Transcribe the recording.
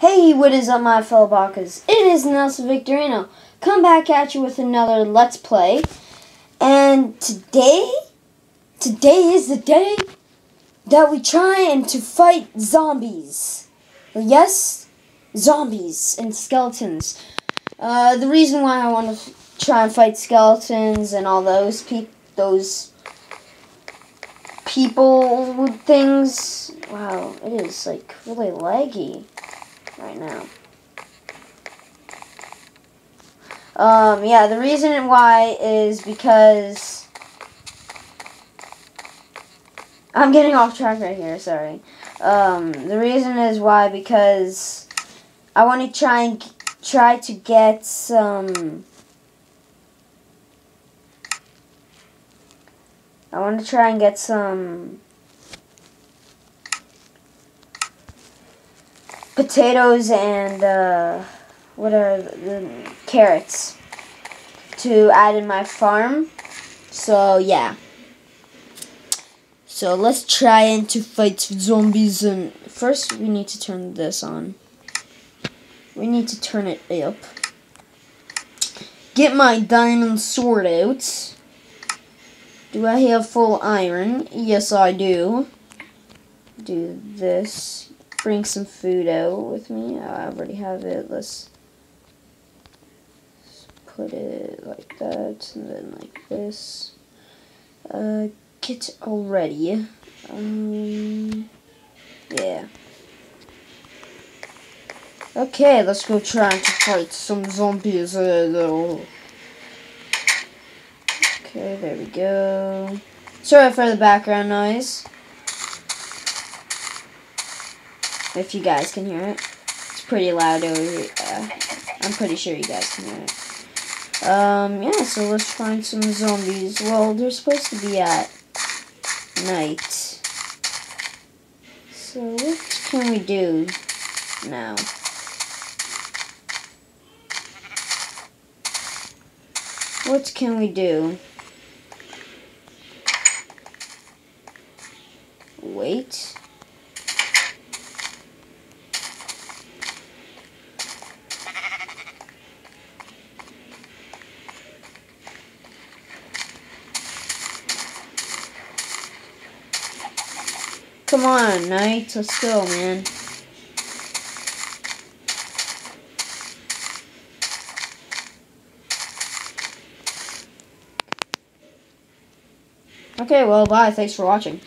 Hey, what is up, my fellow Bakas? It is Nelson Victorino. Come back at you with another Let's Play. And today, today is the day that we try and to fight zombies. Yes, zombies and skeletons. Uh, the reason why I want to try and fight skeletons and all those pe those people things. Wow, it is like really laggy right now. Um, yeah, the reason why is because I'm getting off track right here, sorry. Um, the reason is why because I want to try and try to get some I want to try and get some potatoes and uh, what are the, the carrots to add in my farm. So yeah. So let's try and to fight zombies and first we need to turn this on. We need to turn it up. Get my diamond sword out. Do I have full iron? Yes, I do. Do this. Bring some food out with me. I already have it. Let's put it like that, and then like this. Uh, get all ready. Um, yeah. Okay, let's go try to fight some zombies. Uh. Okay, there we go. Sorry for the background noise. If you guys can hear it. It's pretty loud over here. Uh, I'm pretty sure you guys can hear it. Um, yeah, so let's find some zombies. Well, they're supposed to be at night. So what can we do now? What can we do? wait. Come on, Night, let's go, man. Okay, well, bye. Thanks for watching.